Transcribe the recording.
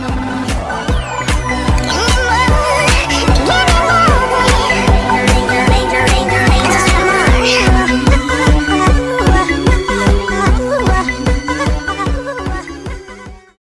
Yeah.